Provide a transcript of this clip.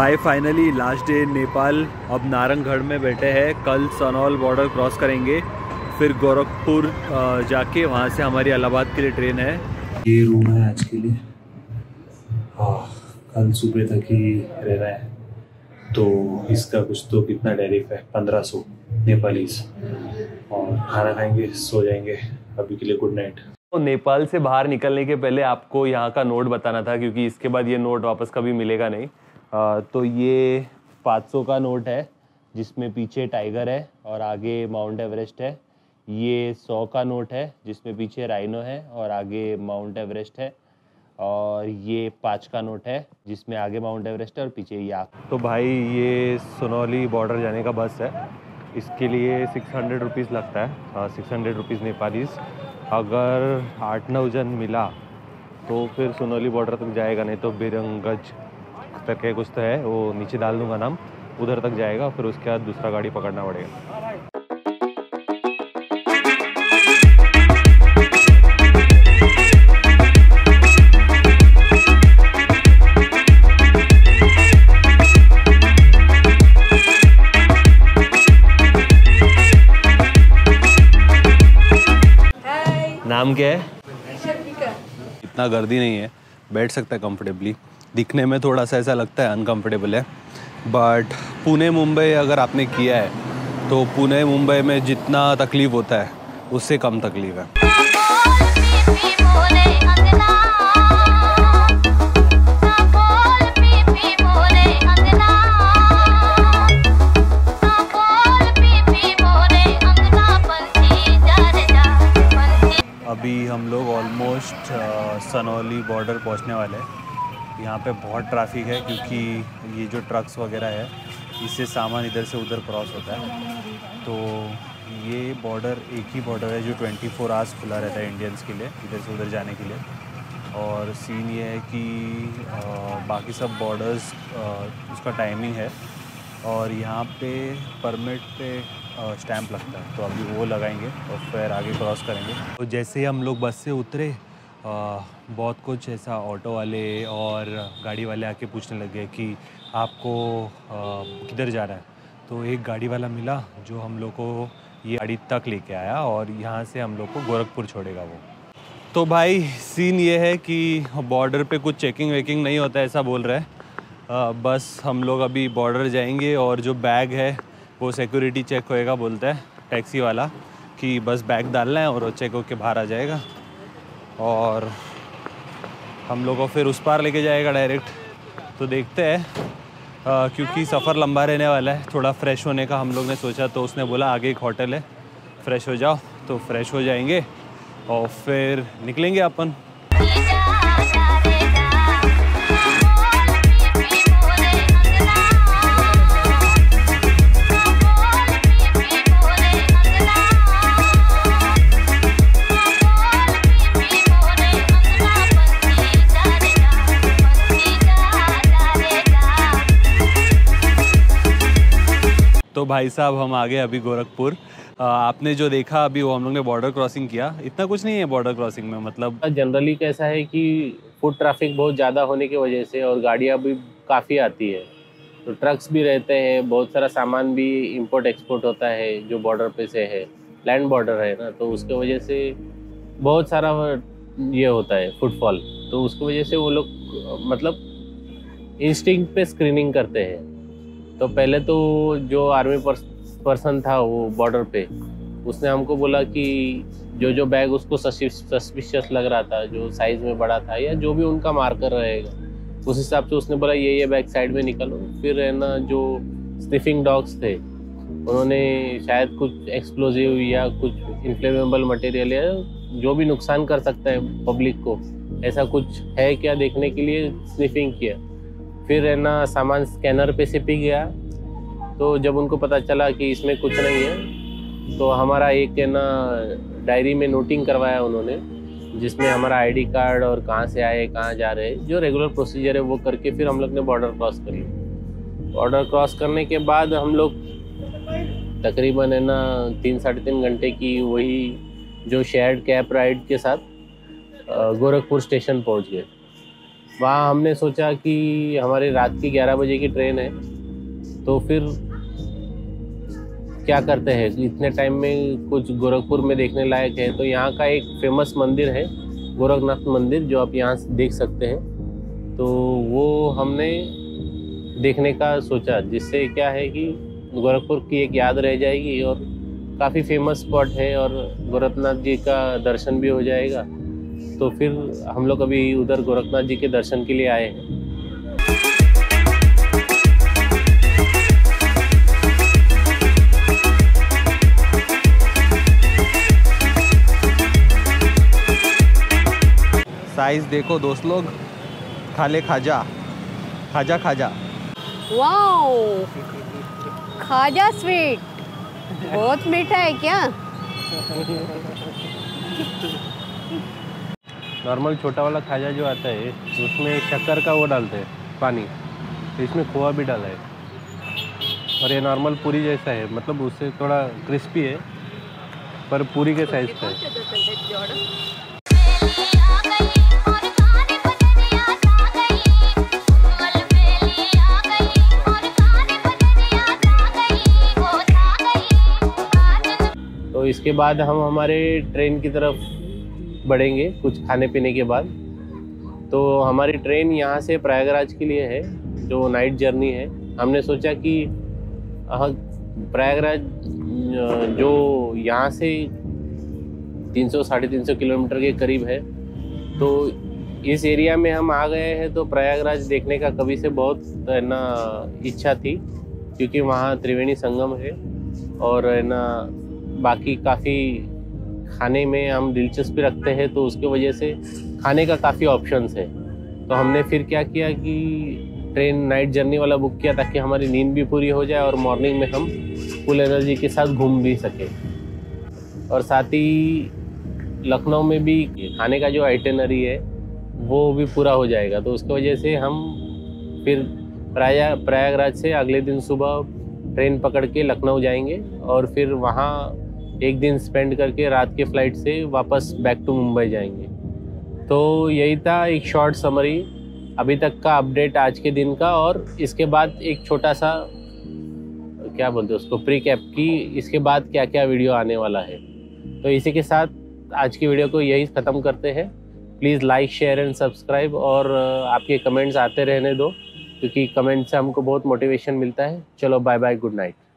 Bye finally last day Nepal अब नारंगगढ़ में बैठे हैं। कल सनौल बॉर्डर क्रॉस करेंगे। फिर गोरखपुर जाके वहाँ से हमारी इलाहाबाद के लिए ट्रेन है। ये रूम है आज के लिए। हाँ कल सुबह तक ही रहना है। तो इसका कुछ तो कितना टैरिफ है? पंद्रह सौ नेपालीस और खाना खाएँगे सो जाएँगे। अभी के लिए गुड नाइट तो नेपाल से बाहर निकलने के पहले आपको यहाँ का नोट बताना था क्योंकि इसके बाद ये नोट वापस कभी मिलेगा नहीं। आ, तो ये 500 का नोट है जिसमें पीछे टाइगर है और आगे माउंट एवरेस्ट है। ये 100 का नोट है जिसमें पीछे राइनो है और आगे माउंट एवरेस्ट है। और ये पाँच का नोट है जिसमें आगे माउंट एवरेस्ट है और पीछे याक तो भाई ये सोनौली बॉर्डर जाने का बस है। इसके लिए सिक्स हंड्रेड रुपीज़ लगता है। Six hundred rupees Nepalis. अगर आठ नौ जन मिला तो फिर सोनौली बॉर्डर तक जाएगा नहीं तो बिरंगज। करके कुछ तो है वो नीचे डाल दूँगा नाम उधर तक जाएगा फिर उसके बाद दूसरा गाड़ी पकड़ना पड़ेगा। नाम क्या है? इतना गर्दी नहीं है बैठ सकता है कंफर्टेबली दिखने में थोड़ा सा ऐसा लगता है अनकंफर्टेबल है। बट पुणे, मुंबई अगर आपने किया है तो पुणे, मुंबई में जितना तकलीफ़ होता है, उससे कम तकलीफ़ है। अभी हम लोग ऑलमोस्ट सनौली बॉर्डर पहुँचने वाले हैं। यहाँ पे बहुत ट्रैफ़िक है क्योंकि ये जो ट्रक्स वगैरह है इससे सामान इधर से उधर क्रॉस होता है। तो ये बॉर्डर एक ही बॉर्डर है जो 24 फोर आवर्स खुला रहता है इंडियंस के लिए इधर से उधर जाने के लिए। और सीन ये है कि अ, बाकी सब बॉर्डर्स उसका टाइमिंग है। और यहाँ पे परमिट पे स्टैंप लगता है। तो अभी वो लगाएँगे और फिर आगे क्रॉस करेंगे। तो जैसे ही हम लोग बस से उतरे बहुत कुछ ऐसा ऑटो वाले और गाड़ी वाले आके पूछने लग गए कि आपको किधर जा रहा है? तो एक गाड़ी वाला मिला जो हम लोग को ये गाड़ी तक लेके आया और यहाँ से हम लोग को गोरखपुर छोड़ेगा वो। तो भाई सीन ये है कि बॉर्डर पे कुछ चेकिंग वेकिंग नहीं होता ऐसा बोल रहा है। अ, बस हम लोग अभी बॉर्डर जाएँगे और जो बैग है वो सिक्योरिटी चेक होएगा बोलता है टैक्सी वाला कि बस बैग डालना है और वो चेक होके बाहर आ जाएगा। और हम लोगों को फिर उस पार लेके जाएगा डायरेक्ट तो देखते हैं क्योंकि सफ़र लंबा रहने वाला है, थोड़ा फ्रेश होने का हम लोग ने सोचा तो उसने बोला, आगे एक होटल है फ्रेश हो जाओ। तो फ्रेश हो जाएँगे और फिर निकलेंगे अपन। भाई साहब, हम आ गए अभी गोरखपुर। आपने जो देखा, अभी वो हम लोग ने बॉर्डर क्रॉसिंग किया। इतना कुछ नहीं है बॉर्डर क्रॉसिंग में मतलब। जनरली कैसा है कि फुट ट्रैफ़िक बहुत ज़्यादा होने की वजह से और गाड़ियाँ भी काफ़ी आती है। तो ट्रक्स भी रहते हैं, बहुत सारा सामान भी इम्पोर्ट एक्सपोर्ट होता है, जो बॉर्डर पे से है। लैंड बॉर्डर है ना तो उसके वजह से बहुत सारा ये होता है फुटफॉल तो उसकी वजह से वो लोग मतलब इंस्टिंग पे स्क्रीनिंग करते हैं। तो पहले तो जो आर्मी पर्सन था वो बॉर्डर पे, उसने हमको बोला कि जो जो बैग उसको सस्पिशियस लग रहा था, जो साइज़ में बड़ा था या जो भी उनका मार्कर रहेगा, उस हिसाब से उसने बोला, ये ये बैग साइड में निकालो। फिर है ना, जो स्निफिंग डॉग्स थे, उन्होंने शायद कुछ एक्सप्लोजिव या कुछ इन्फ्लेमेबल मटेरियल या जो भी नुकसान कर सकता है पब्लिक को, ऐसा कुछ है क्या देखने के लिए स्निफिंग किया? फिर है ना, सामान स्कैनर पे से पी गया। तो जब उनको पता चला कि इसमें कुछ नहीं है तो हमारा एक है ना डायरी में नोटिंग करवाया उन्होंने, जिसमें हमारा आईडी कार्ड और कहाँ से आए, कहाँ जा रहे, जो रेगुलर प्रोसीजर है वो करके फिर हम लोग ने बॉर्डर क्रॉस कर लिया। बॉर्डर क्रॉस करने के बाद हम लोग तकरीबन है ना, तीन साढ़े तीन घंटे की वही जो शेयर्ड कैब राइड के साथ गोरखपुर स्टेशन पहुँच गए। वहाँ हमने सोचा कि हमारी रात की 11 बजे की ट्रेन है तो फिर क्या करते हैं? इतने टाइम में कुछ गोरखपुर में देखने लायक है तो यहाँ का एक फ़ेमस मंदिर है, गोरखनाथ मंदिर, जो आप यहाँ देख सकते हैं। तो वो हमने देखने का सोचा, जिससे क्या है कि गोरखपुर की एक याद रह जाएगी और काफ़ी फ़ेमस स्पॉट है और गोरखनाथ जी का दर्शन भी हो जाएगा। तो फिर हम लोग अभी उधर गोरखनाथ जी के दर्शन के लिए आए हैं। साइज़ देखो दोस्त लोग। खाले खाजा। खाजा खाजा। वाओ खाजा स्वीट बहुत मीठा है क्या? नॉर्मल छोटा वाला खाजा जो आता है, उसमें शक्कर का वो डालते हैं, पानी। इसमें खोआ भी डाला है। और ये नॉर्मल पूरी जैसा है मतलब उससे थोड़ा क्रिस्पी है, पर पूरी के साइज़ का है। तो इसके बाद हम हमारे ट्रेन की तरफ़ बढ़ेंगे कुछ खाने पीने के बाद। तो हमारी ट्रेन यहाँ से प्रयागराज के लिए है, जो नाइट जर्नी है। हमने सोचा कि प्रयागराज जो यहाँ से 300 साढ़े तीन किलोमीटर के करीब है। तो इस एरिया में हम आ गए हैं तो प्रयागराज देखने का कभी से बहुत, है ना, इच्छा थी, क्योंकि वहाँ त्रिवेणी संगम है और, है ना, बाकी काफ़ी खाने में हम दिलचस्पी रखते हैं तो उसके वजह से खाने का काफ़ी ऑप्शंस है। तो हमने फिर क्या किया कि ट्रेन नाइट जर्नी वाला बुक किया ताकि हमारी नींद भी पूरी हो जाए और मॉर्निंग में हम फुल एनर्जी के साथ घूम भी सके। और साथ ही लखनऊ में भी खाने का जो आइटनरी है, वो भी पूरा हो जाएगा। तो उसकी वजह से हम फिर प्रयाग प्रयागराज से अगले दिन सुबह ट्रेन पकड़ के लखनऊ जाएँगे और फिर वहाँ एक दिन स्पेंड करके रात के फ़्लाइट से वापस बैक टू मुंबई जाएँगे। तो यही था एक शॉर्ट समरी अभी तक का अपडेट आज के दिन का और इसके बाद एक छोटा सा, क्या बोलते हैं उसको प्री कैप की इसके बाद क्या क्या वीडियो आने वाला है। तो इसी के साथ आज की वीडियो को यही ख़त्म करते हैं। Please like share and subscribe और आपके कमेंट्स आते रहने दो, क्योंकि कमेंट से हमको बहुत मोटिवेशन मिलता है। चलो बाय बाय गुड नाइट